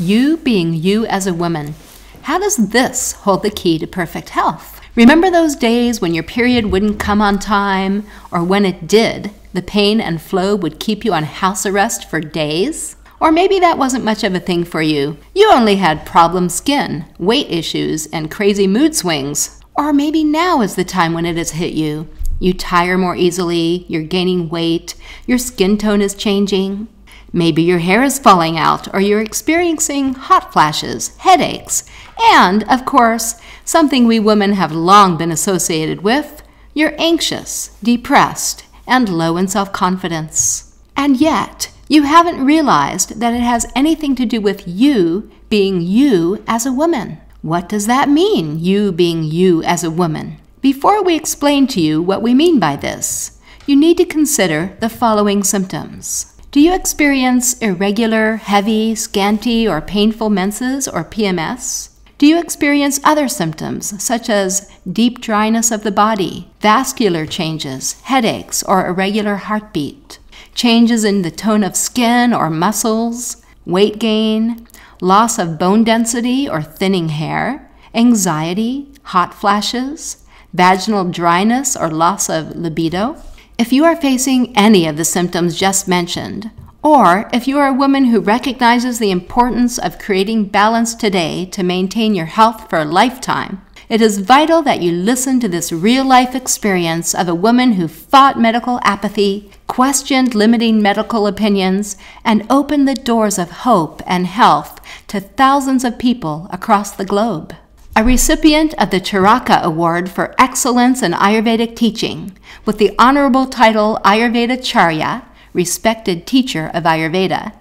You being you as a woman. How does this hold the key to perfect health? Remember those days when your period wouldn't come on time, or when it did, the pain and flow would keep you on house arrest for days? Or maybe that wasn't much of a thing for you. You only had problem skin, weight issues, and crazy mood swings. Or maybe now is the time when it has hit you. You tire more easily, you're gaining weight, your skin tone is changing. Maybe your hair is falling out, or you're experiencing hot flashes, headaches, and, of course, something we women have long been associated with you're anxious, depressed, and low in self confidence. And yet, you haven't realized that it has anything to do with you being you as a woman. What does that mean, you being you as a woman? Before we explain to you what we mean by this, you need to consider the following symptoms. Do you experience irregular, heavy, scanty, or painful menses or PMS? Do you experience other symptoms such as deep dryness of the body, vascular changes, headaches, or irregular heartbeat, changes in the tone of skin or muscles, weight gain, loss of bone density or thinning hair, anxiety, hot flashes, vaginal dryness, or loss of libido. If you are facing any of the symptoms just mentioned, or if you are a woman who recognizes the importance of creating balance today to maintain your health for a lifetime, it is vital that you listen to this real life experience of a woman who fought medical apathy, questioned limiting medical opinions, and opened the doors of hope and health to thousands of people across the globe a recipient of the Charaka Award for Excellence in Ayurvedic Teaching, with the honorable title Ayurveda Charya, respected teacher of Ayurveda.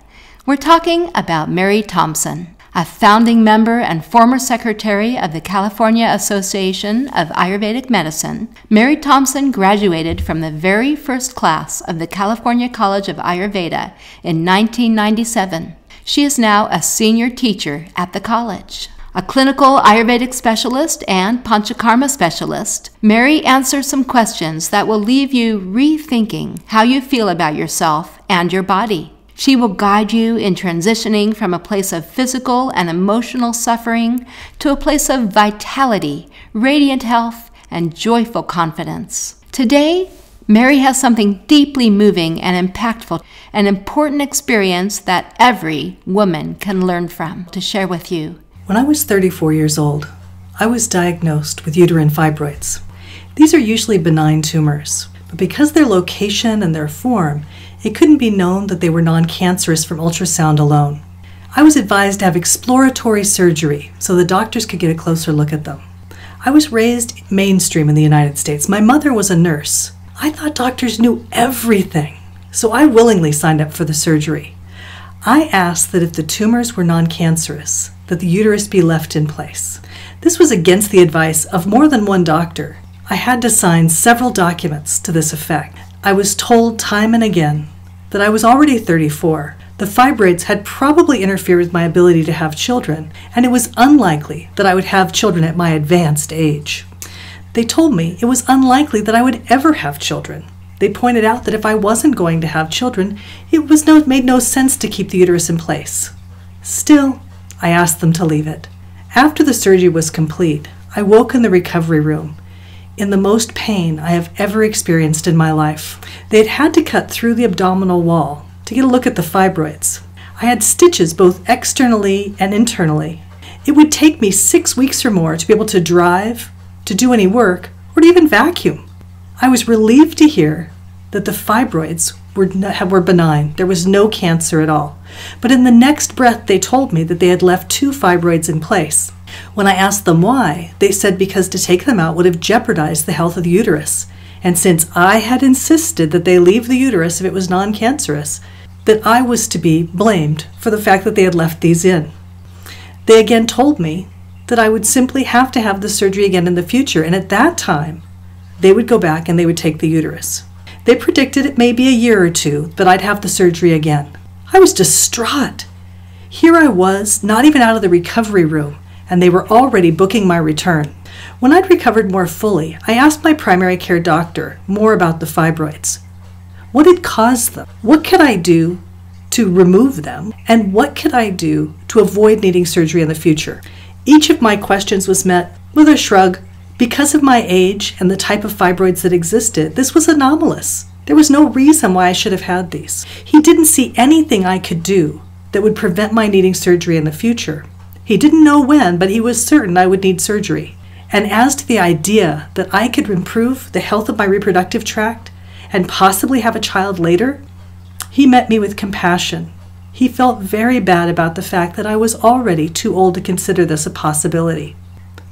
We're talking about Mary Thompson, a founding member and former secretary of the California Association of Ayurvedic Medicine. Mary Thompson graduated from the very first class of the California College of Ayurveda in 1997. She is now a senior teacher at the college a clinical Ayurvedic specialist and Panchakarma specialist, Mary answers some questions that will leave you rethinking how you feel about yourself and your body. She will guide you in transitioning from a place of physical and emotional suffering to a place of vitality, radiant health, and joyful confidence. Today, Mary has something deeply moving and impactful, an important experience that every woman can learn from to share with you. When I was 34 years old, I was diagnosed with uterine fibroids. These are usually benign tumors, but because their location and their form, it couldn't be known that they were non cancerous from ultrasound alone. I was advised to have exploratory surgery so the doctors could get a closer look at them. I was raised mainstream in the United States. My mother was a nurse. I thought doctors knew everything, so I willingly signed up for the surgery. I asked that if the tumors were non cancerous, that the uterus be left in place. This was against the advice of more than one doctor. I had to sign several documents to this effect. I was told time and again that I was already 34. The fibroids had probably interfered with my ability to have children, and it was unlikely that I would have children at my advanced age. They told me it was unlikely that I would ever have children. They pointed out that if I wasn't going to have children, it was no, made no sense to keep the uterus in place. Still, I asked them to leave it. After the surgery was complete, I woke in the recovery room in the most pain I have ever experienced in my life. They had had to cut through the abdominal wall to get a look at the fibroids. I had stitches both externally and internally. It would take me six weeks or more to be able to drive, to do any work, or to even vacuum. I was relieved to hear that the fibroids were, were benign. There was no cancer at all. But in the next breath, they told me that they had left two fibroids in place. When I asked them why, they said because to take them out would have jeopardized the health of the uterus. And since I had insisted that they leave the uterus if it was non cancerous, that I was to be blamed for the fact that they had left these in. They again told me that I would simply have to have the surgery again in the future, and at that time, they would go back and they would take the uterus. They predicted it may be a year or two, that I'd have the surgery again. I was distraught. Here I was, not even out of the recovery room, and they were already booking my return. When I'd recovered more fully, I asked my primary care doctor more about the fibroids. What had caused them? What could I do to remove them? And what could I do to avoid needing surgery in the future? Each of my questions was met with a shrug. Because of my age and the type of fibroids that existed, this was anomalous. There was no reason why I should have had these. He didn't see anything I could do that would prevent my needing surgery in the future. He didn't know when, but he was certain I would need surgery. And as to the idea that I could improve the health of my reproductive tract and possibly have a child later, he met me with compassion. He felt very bad about the fact that I was already too old to consider this a possibility.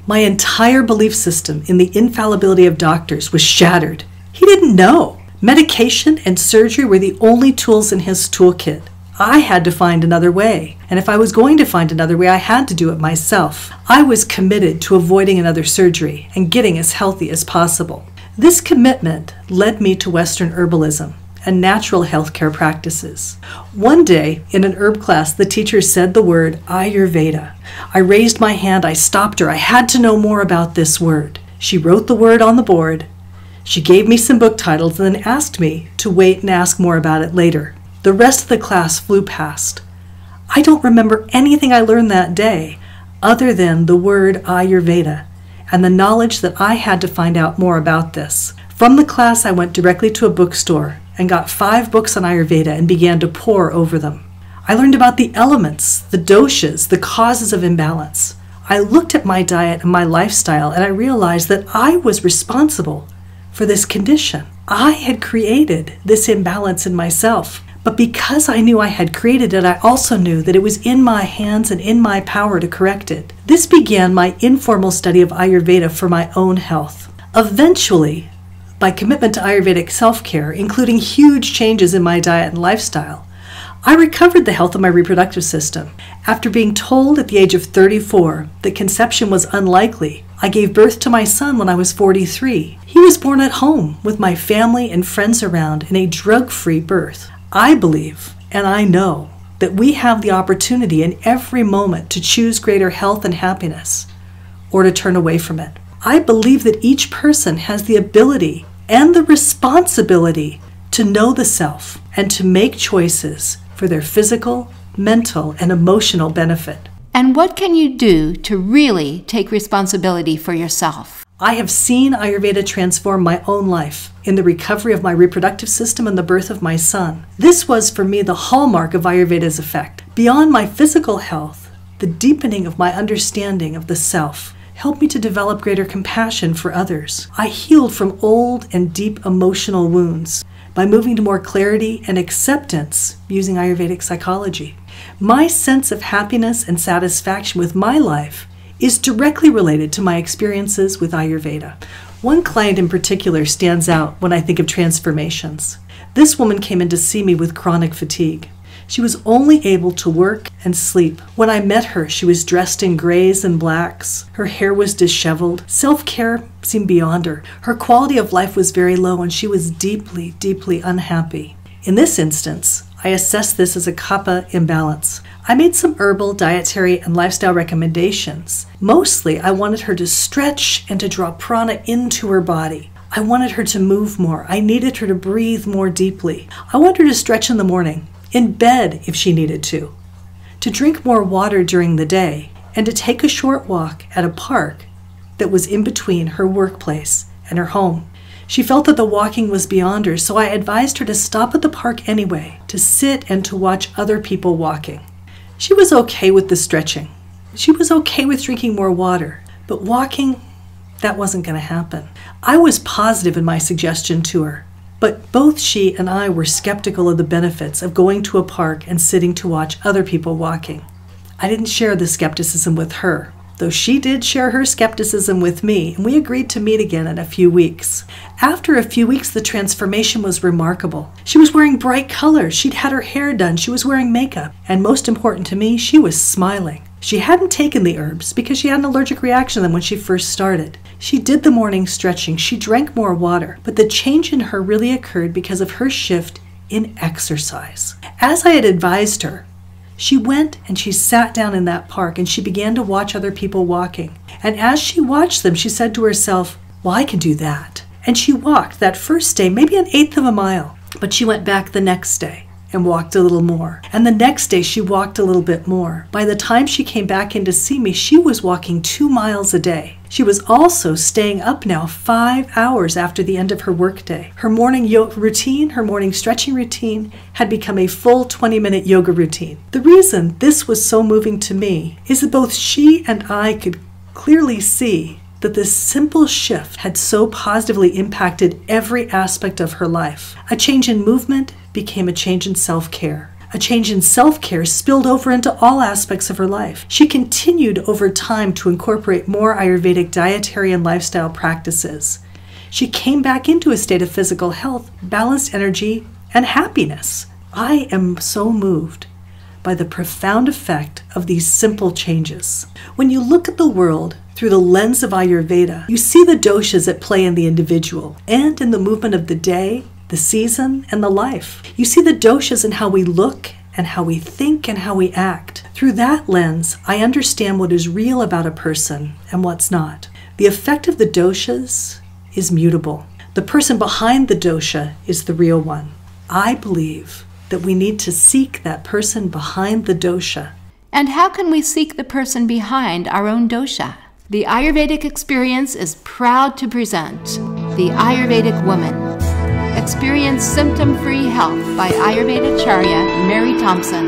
My entire belief system in the infallibility of doctors was shattered. He didn't know. Medication and surgery were the only tools in his toolkit. I had to find another way. And if I was going to find another way, I had to do it myself. I was committed to avoiding another surgery and getting as healthy as possible. This commitment led me to Western herbalism and natural healthcare practices. One day, in an herb class, the teacher said the word Ayurveda. I raised my hand, I stopped her. I had to know more about this word. She wrote the word on the board. She gave me some book titles and then asked me to wait and ask more about it later. The rest of the class flew past. I don't remember anything I learned that day other than the word Ayurveda and the knowledge that I had to find out more about this. From the class, I went directly to a bookstore and got five books on Ayurveda and began to pore over them. I learned about the elements, the doshas, the causes of imbalance. I looked at my diet and my lifestyle and I realized that I was responsible for this condition. I had created this imbalance in myself. But because I knew I had created it, I also knew that it was in my hands and in my power to correct it. This began my informal study of Ayurveda for my own health. Eventually, by commitment to Ayurvedic self care, including huge changes in my diet and lifestyle, I recovered the health of my reproductive system. After being told at the age of 34 that conception was unlikely, I gave birth to my son when I was 43. He was born at home with my family and friends around in a drug free birth. I believe and I know that we have the opportunity in every moment to choose greater health and happiness or to turn away from it. I believe that each person has the ability and the responsibility to know the self and to make choices for their physical, mental, and emotional benefit. And what can you do to really take responsibility for yourself? I have seen Ayurveda transform my own life in the recovery of my reproductive system and the birth of my son. This was for me the hallmark of Ayurveda's effect. Beyond my physical health, the deepening of my understanding of the self helped me to develop greater compassion for others. I healed from old and deep emotional wounds by moving to more clarity and acceptance using Ayurvedic psychology. My sense of happiness and satisfaction with my life is directly related to my experiences with Ayurveda. One client in particular stands out when I think of transformations. This woman came in to see me with chronic fatigue. She was only able to work and sleep. When I met her, she was dressed in grays and blacks. Her hair was disheveled. Self care seemed beyond her. Her quality of life was very low, and she was deeply, deeply unhappy. In this instance, I assessed this as a kapha imbalance. I made some herbal, dietary, and lifestyle recommendations. Mostly, I wanted her to stretch and to draw prana into her body. I wanted her to move more. I needed her to breathe more deeply. I wanted her to stretch in the morning, in bed if she needed to, to drink more water during the day, and to take a short walk at a park that was in between her workplace and her home. She felt that the walking was beyond her, so I advised her to stop at the park anyway, to sit and to watch other people walking. She was okay with the stretching. She was okay with drinking more water, but walking, that wasn't going to happen. I was positive in my suggestion to her, but both she and I were skeptical of the benefits of going to a park and sitting to watch other people walking. I didn't share the skepticism with her, though she did share her skepticism with me, and we agreed to meet again in a few weeks. After a few weeks, the transformation was remarkable. She was wearing bright colors, she'd had her hair done, she was wearing makeup, and most important to me, she was smiling. She hadn't taken the herbs because she had an allergic reaction to them when she first started. She did the morning stretching, she drank more water, but the change in her really occurred because of her shift in exercise. As I had advised her, she went and she sat down in that park and she began to watch other people walking. And as she watched them, she said to herself, Well, I can do that. And she walked that first day, maybe an eighth of a mile, but she went back the next day. And walked a little more. And the next day, she walked a little bit more. By the time she came back in to see me, she was walking two miles a day. She was also staying up now five hours after the end of her workday. Her morning yoga routine, her morning stretching routine, had become a full 20 minute yoga routine. The reason this was so moving to me is that both she and I could clearly see that this simple shift had so positively impacted every aspect of her life. A change in movement became a change in self care. A change in self care spilled over into all aspects of her life. She continued over time to incorporate more Ayurvedic dietary and lifestyle practices. She came back into a state of physical health, balanced energy, and happiness. I am so moved by the profound effect of these simple changes. When you look at the world through the lens of Ayurveda, you see the doshas at play in the individual and in the movement of the day the season, and the life. You see the doshas in how we look and how we think and how we act. Through that lens, I understand what is real about a person and what's not. The effect of the doshas is mutable. The person behind the dosha is the real one. I believe that we need to seek that person behind the dosha. And how can we seek the person behind our own dosha? The Ayurvedic experience is proud to present The Ayurvedic Woman Experience symptom free health by Ayurveda Charya Mary Thompson.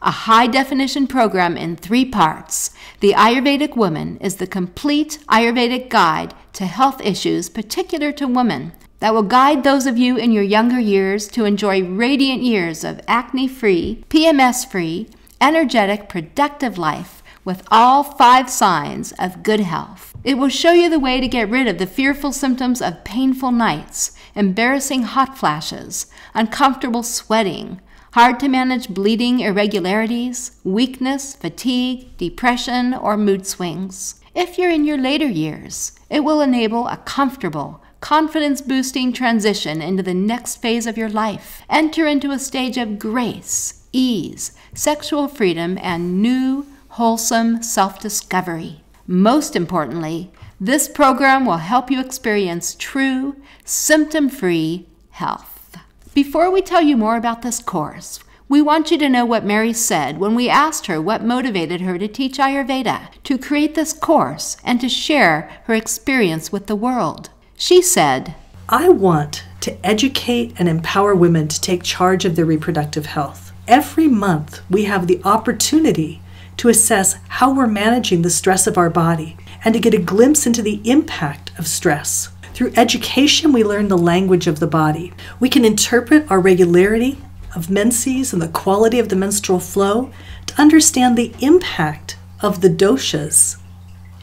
A high definition program in three parts. The Ayurvedic Woman is the complete Ayurvedic guide to health issues particular to women that will guide those of you in your younger years to enjoy radiant years of acne free, PMS free, energetic, productive life with all five signs of good health. It will show you the way to get rid of the fearful symptoms of painful nights, embarrassing hot flashes, uncomfortable sweating, hard to manage bleeding irregularities, weakness, fatigue, depression, or mood swings. If you're in your later years, it will enable a comfortable, confidence boosting transition into the next phase of your life. Enter into a stage of grace, ease, sexual freedom, and new, wholesome self discovery. Most importantly, this program will help you experience true, symptom free health. Before we tell you more about this course, we want you to know what Mary said when we asked her what motivated her to teach Ayurveda, to create this course, and to share her experience with the world. She said, I want to educate and empower women to take charge of their reproductive health. Every month, we have the opportunity to assess how we're managing the stress of our body and to get a glimpse into the impact of stress. Through education, we learn the language of the body. We can interpret our regularity of menses and the quality of the menstrual flow to understand the impact of the doshas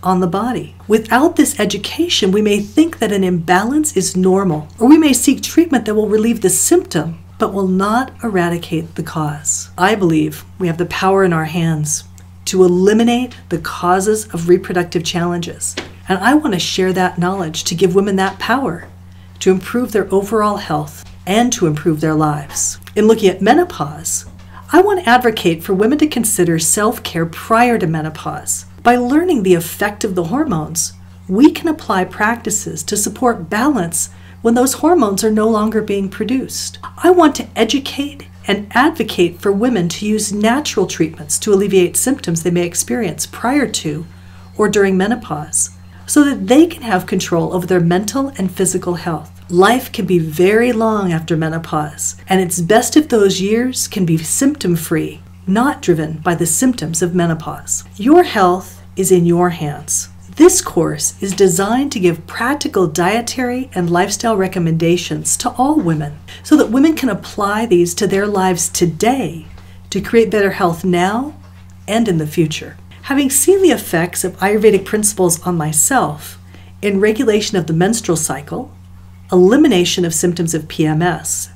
on the body. Without this education, we may think that an imbalance is normal, or we may seek treatment that will relieve the symptom but will not eradicate the cause. I believe we have the power in our hands to eliminate the causes of reproductive challenges. And I want to share that knowledge to give women that power to improve their overall health and to improve their lives. In looking at menopause, I want to advocate for women to consider self care prior to menopause. By learning the effect of the hormones, we can apply practices to support balance when those hormones are no longer being produced. I want to educate and advocate for women to use natural treatments to alleviate symptoms they may experience prior to or during menopause so that they can have control over their mental and physical health. Life can be very long after menopause, and it's best if those years can be symptom free, not driven by the symptoms of menopause. Your health is in your hands. This course is designed to give practical dietary and lifestyle recommendations to all women so that women can apply these to their lives today to create better health now and in the future. Having seen the effects of Ayurvedic principles on myself in regulation of the menstrual cycle, elimination of symptoms of PMS,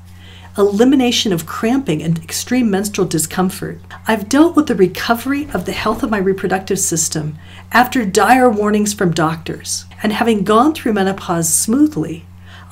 elimination of cramping and extreme menstrual discomfort. I've dealt with the recovery of the health of my reproductive system after dire warnings from doctors. And having gone through menopause smoothly,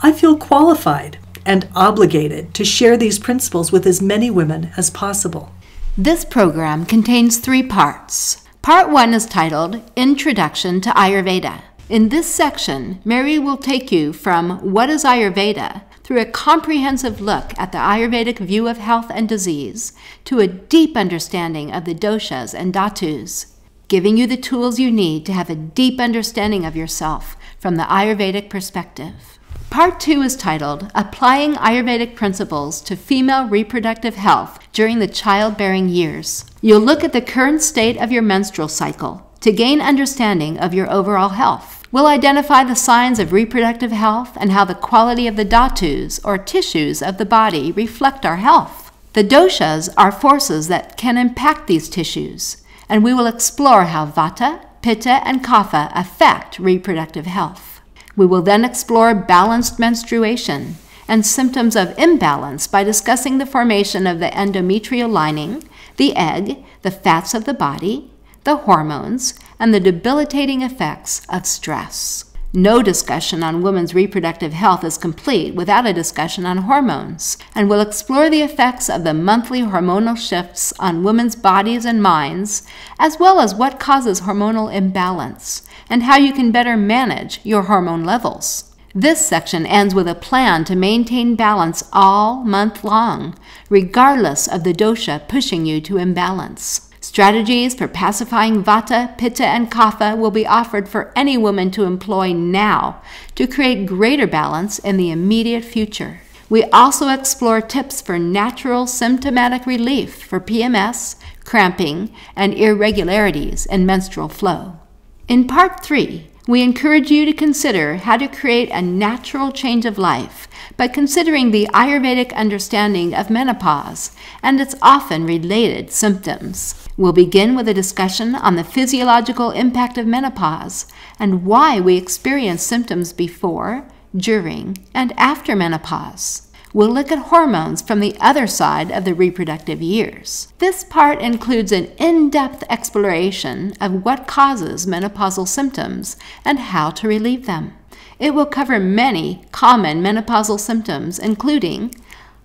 I feel qualified and obligated to share these principles with as many women as possible. This program contains three parts. Part one is titled Introduction to Ayurveda. In this section, Mary will take you from What is Ayurveda through a comprehensive look at the Ayurvedic view of health and disease to a deep understanding of the doshas and dhatus, giving you the tools you need to have a deep understanding of yourself from the Ayurvedic perspective. Part 2 is titled Applying Ayurvedic Principles to Female Reproductive Health During the Childbearing Years. You'll look at the current state of your menstrual cycle to gain understanding of your overall health. We'll identify the signs of reproductive health and how the quality of the dhatus, or tissues of the body, reflect our health. The doshas are forces that can impact these tissues, and we will explore how vata, pitta, and kapha affect reproductive health. We will then explore balanced menstruation and symptoms of imbalance by discussing the formation of the endometrial lining, the egg, the fats of the body, the hormones, and the debilitating effects of stress. No discussion on women's reproductive health is complete without a discussion on hormones, and we'll explore the effects of the monthly hormonal shifts on women's bodies and minds, as well as what causes hormonal imbalance and how you can better manage your hormone levels. This section ends with a plan to maintain balance all month long, regardless of the dosha pushing you to imbalance. Strategies for pacifying vata, pitta, and kapha will be offered for any woman to employ now to create greater balance in the immediate future. We also explore tips for natural symptomatic relief for PMS, cramping, and irregularities in menstrual flow. In part three, we encourage you to consider how to create a natural change of life by considering the Ayurvedic understanding of menopause and its often related symptoms. We'll begin with a discussion on the physiological impact of menopause and why we experience symptoms before, during, and after menopause we'll look at hormones from the other side of the reproductive years. This part includes an in depth exploration of what causes menopausal symptoms and how to relieve them. It will cover many common menopausal symptoms, including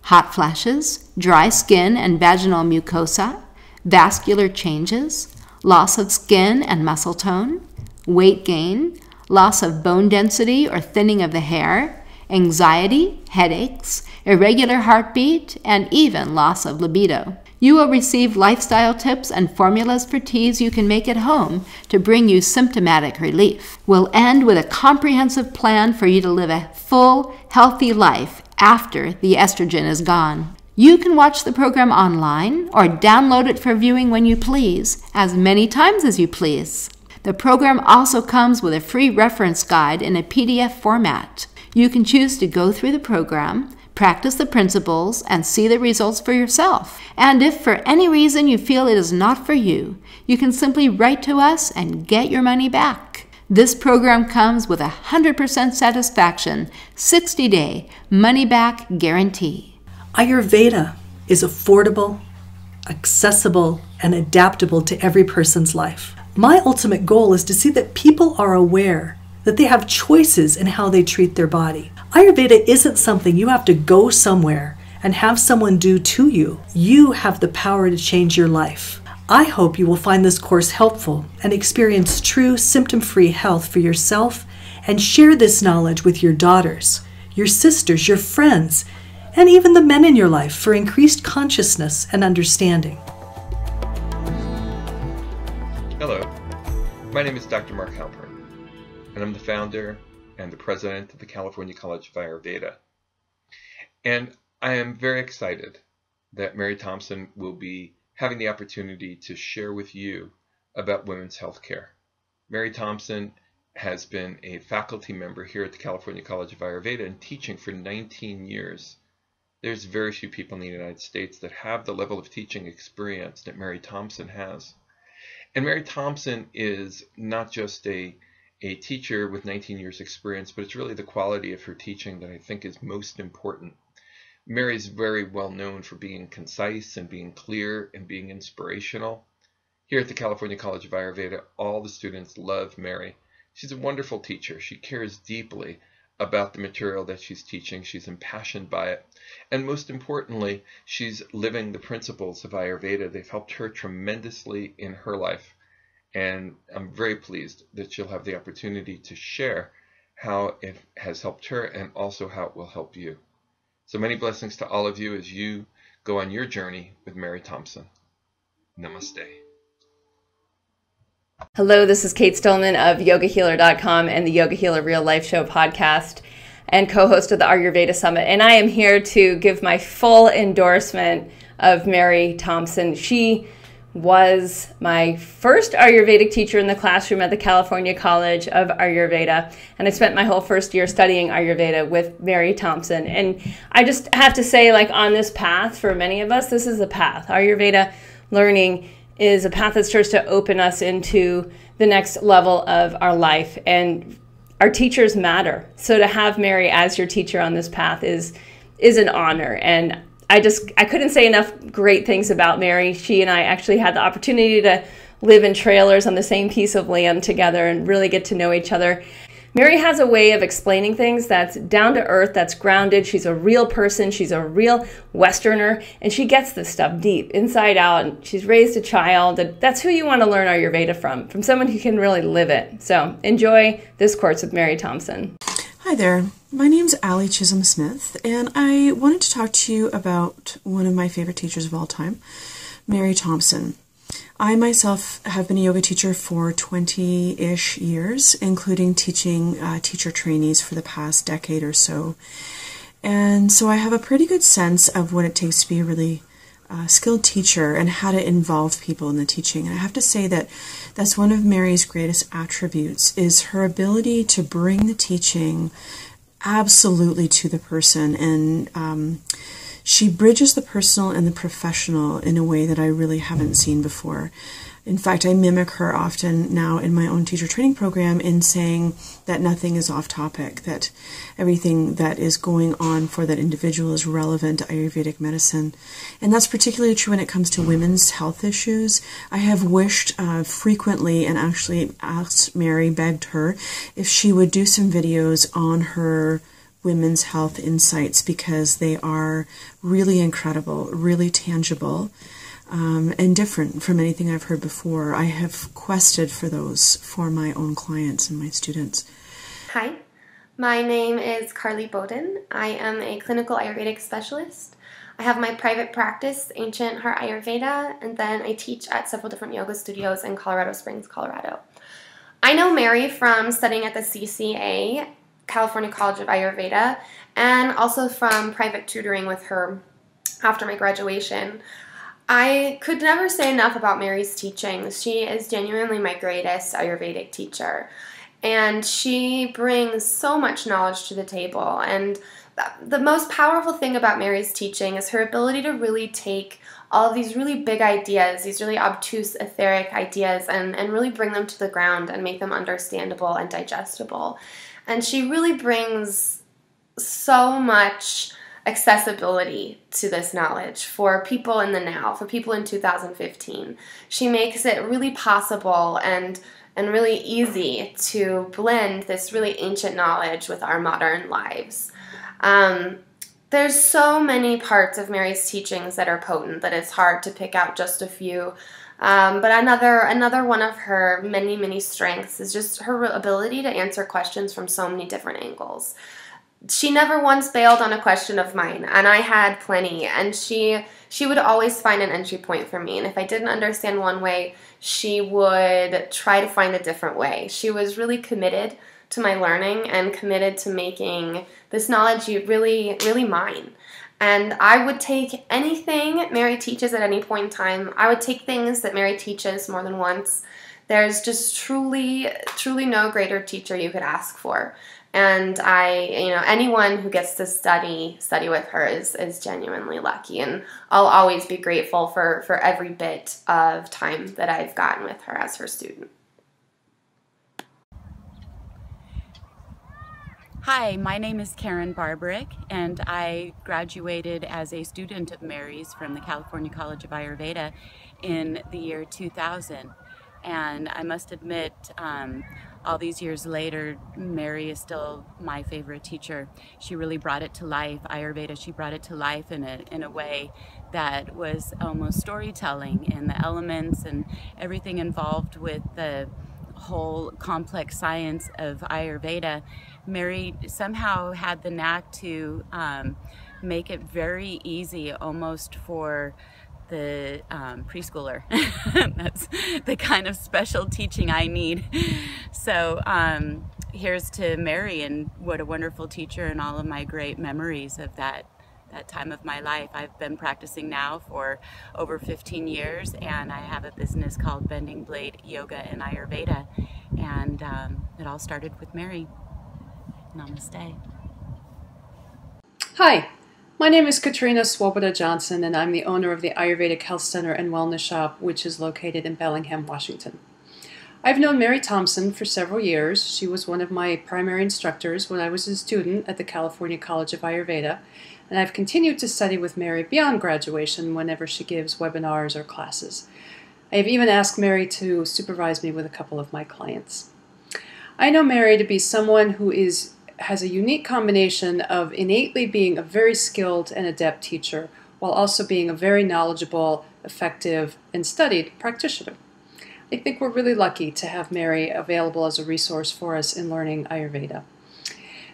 hot flashes, dry skin and vaginal mucosa, vascular changes, loss of skin and muscle tone, weight gain, loss of bone density or thinning of the hair, anxiety, headaches, irregular heartbeat, and even loss of libido. You will receive lifestyle tips and formulas for teas you can make at home to bring you symptomatic relief. We'll end with a comprehensive plan for you to live a full, healthy life after the estrogen is gone. You can watch the program online or download it for viewing when you please, as many times as you please. The program also comes with a free reference guide in a PDF format. You can choose to go through the program, practice the principles, and see the results for yourself. And if for any reason you feel it is not for you, you can simply write to us and get your money back. This program comes with a 100% satisfaction, 60 day money back guarantee. Ayurveda is affordable, accessible, and adaptable to every person's life. My ultimate goal is to see that people are aware that they have choices in how they treat their body. Ayurveda isn't something you have to go somewhere and have someone do to you. You have the power to change your life. I hope you will find this course helpful and experience true symptom free health for yourself and share this knowledge with your daughters, your sisters, your friends, and even the men in your life for increased consciousness and understanding. Hello, my name is Dr. Mark Halpern, and I'm the founder and the president of the California College of Ayurveda. And I am very excited that Mary Thompson will be having the opportunity to share with you about women's health care. Mary Thompson has been a faculty member here at the California College of Ayurveda and teaching for 19 years. There's very few people in the United States that have the level of teaching experience that Mary Thompson has. And Mary Thompson is not just a a teacher with 19 years experience, but it's really the quality of her teaching that I think is most important. Mary's very well known for being concise and being clear and being inspirational. Here at the California College of Ayurveda, all the students love Mary. She's a wonderful teacher. She cares deeply about the material that she's teaching. She's impassioned by it. And most importantly, she's living the principles of Ayurveda. They've helped her tremendously in her life. And I'm very pleased that she'll have the opportunity to share how it has helped her and also how it will help you. So many blessings to all of you as you go on your journey with Mary Thompson. Namaste. Hello, this is Kate Stillman of YogaHealer.com and the Yoga Healer Real Life Show podcast and co host of the Ayurveda Summit. And I am here to give my full endorsement of Mary Thompson. She was my first Ayurvedic teacher in the classroom at the California College of Ayurveda. And I spent my whole first year studying Ayurveda with Mary Thompson. And I just have to say, like, on this path, for many of us, this is a path. Ayurveda learning is a path that starts to open us into the next level of our life. And our teachers matter. So to have Mary as your teacher on this path is is an honor. And I just I couldn't say enough great things about Mary. She and I actually had the opportunity to live in trailers on the same piece of land together and really get to know each other. Mary has a way of explaining things that's down to earth, that's grounded. She's a real person, she's a real Westerner, and she gets this stuff deep, inside out. And she's raised a child. And that's who you want to learn Ayurveda from, from someone who can really live it. So enjoy this course with Mary Thompson. Hi there. My name's Allie Chisholm Smith, and I wanted to talk to you about one of my favorite teachers of all time, Mary Thompson. I myself have been a yoga teacher for 20 ish years, including teaching uh, teacher trainees for the past decade or so. And so I have a pretty good sense of what it takes to be a really uh, skilled teacher and how to involve people in the teaching. And I have to say that that's one of Mary's greatest attributes is her ability to bring the teaching absolutely to the person and um, she bridges the personal and the professional in a way that I really haven't seen before. In fact, I mimic her often now in my own teacher training program in saying that nothing is off topic, that everything that is going on for that individual is relevant to Ayurvedic medicine. And that's particularly true when it comes to women's health issues. I have wished uh, frequently and actually asked Mary, begged her, if she would do some videos on her women's health insights because they are really incredible, really tangible um, and different from anything I've heard before. I have quested for those for my own clients and my students. Hi, my name is Carly Bowden. I am a clinical Ayurvedic specialist. I have my private practice, Ancient Heart Ayurveda, and then I teach at several different yoga studios in Colorado Springs, Colorado. I know Mary from studying at the CCA, California College of Ayurveda, and also from private tutoring with her after my graduation. I could never say enough about Mary's teachings. She is genuinely my greatest Ayurvedic teacher. And she brings so much knowledge to the table. And the most powerful thing about Mary's teaching is her ability to really take all of these really big ideas, these really obtuse, etheric ideas, and, and really bring them to the ground and make them understandable and digestible. And she really brings so much accessibility to this knowledge for people in the now, for people in 2015. She makes it really possible and and really easy to blend this really ancient knowledge with our modern lives. Um, there's so many parts of Mary's teachings that are potent that it's hard to pick out just a few. Um, but another another one of her many many strengths is just her ability to answer questions from so many different angles. She never once bailed on a question of mine and i had plenty and she she would always find an entry point for me and if i didn't understand one way she would try to find a different way. She was really committed to my learning and committed to making this knowledge really really mine and i would take anything mary teaches at any point in time. I would take things that mary teaches more than once. There's just truly truly no greater teacher you could ask for. And I, you know, anyone who gets to study study with her is is genuinely lucky, and I'll always be grateful for for every bit of time that I've gotten with her as her student. Hi, my name is Karen Barbarick, and I graduated as a student of Mary's from the California College of Ayurveda in the year 2000. And I must admit, um, all these years later, Mary is still my favorite teacher. She really brought it to life. Ayurveda, she brought it to life in a, in a way that was almost storytelling in the elements and everything involved with the whole complex science of Ayurveda. Mary somehow had the knack to um, make it very easy almost for the um, preschooler. That's the kind of special teaching I need. So um, here's to Mary and what a wonderful teacher and all of my great memories of that that time of my life. I've been practicing now for over 15 years and I have a business called Bending Blade Yoga and Ayurveda and um, it all started with Mary. Namaste. Hi, my name is Katrina Swoboda Johnson, and I'm the owner of the Ayurvedic Health Center and Wellness Shop, which is located in Bellingham, Washington. I've known Mary Thompson for several years. She was one of my primary instructors when I was a student at the California College of Ayurveda, and I've continued to study with Mary beyond graduation whenever she gives webinars or classes. I have even asked Mary to supervise me with a couple of my clients. I know Mary to be someone who is has a unique combination of innately being a very skilled and adept teacher while also being a very knowledgeable, effective, and studied practitioner. I think we're really lucky to have Mary available as a resource for us in learning Ayurveda.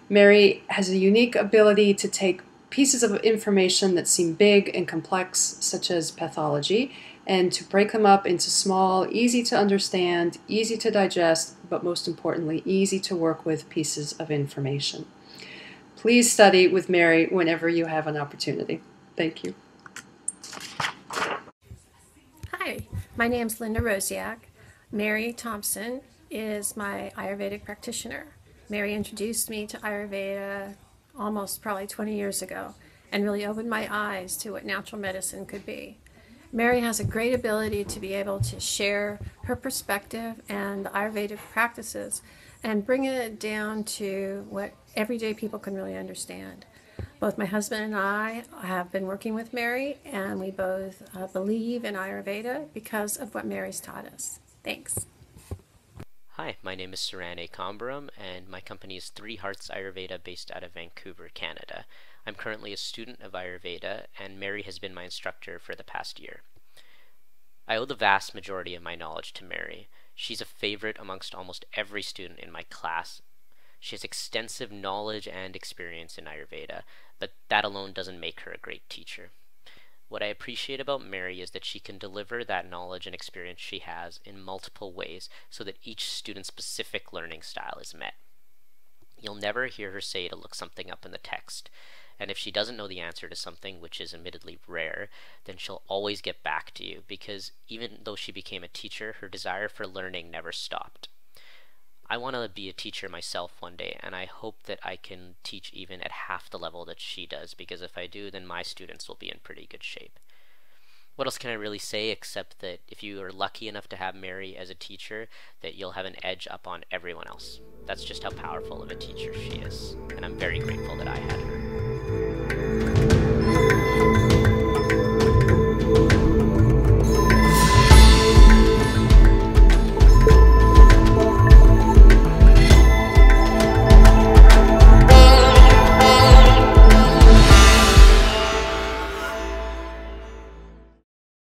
Mary has a unique ability to take pieces of information that seem big and complex, such as pathology, and to break them up into small, easy to understand, easy to digest, but most importantly, easy to work with pieces of information. Please study with Mary whenever you have an opportunity. Thank you. Hi, my name is Linda Rosiak. Mary Thompson is my Ayurvedic practitioner. Mary introduced me to Ayurveda almost probably 20 years ago and really opened my eyes to what natural medicine could be. Mary has a great ability to be able to share her perspective and the Ayurvedic practices and bring it down to what everyday people can really understand. Both my husband and I have been working with Mary, and we both uh, believe in Ayurveda because of what Mary's taught us. Thanks. Hi, my name is Saran Kambaram, and my company is Three Hearts Ayurveda based out of Vancouver, Canada. I'm currently a student of Ayurveda, and Mary has been my instructor for the past year. I owe the vast majority of my knowledge to Mary. She's a favorite amongst almost every student in my class. She has extensive knowledge and experience in Ayurveda, but that alone doesn't make her a great teacher. What I appreciate about Mary is that she can deliver that knowledge and experience she has in multiple ways so that each student's specific learning style is met. You'll never hear her say to look something up in the text. And if she doesn't know the answer to something, which is admittedly rare, then she'll always get back to you because even though she became a teacher, her desire for learning never stopped. I want to be a teacher myself one day, and I hope that I can teach even at half the level that she does, because if I do, then my students will be in pretty good shape. What else can I really say except that if you are lucky enough to have Mary as a teacher, that you'll have an edge up on everyone else. That's just how powerful of a teacher she is, and I'm very grateful that I had her. Thank you.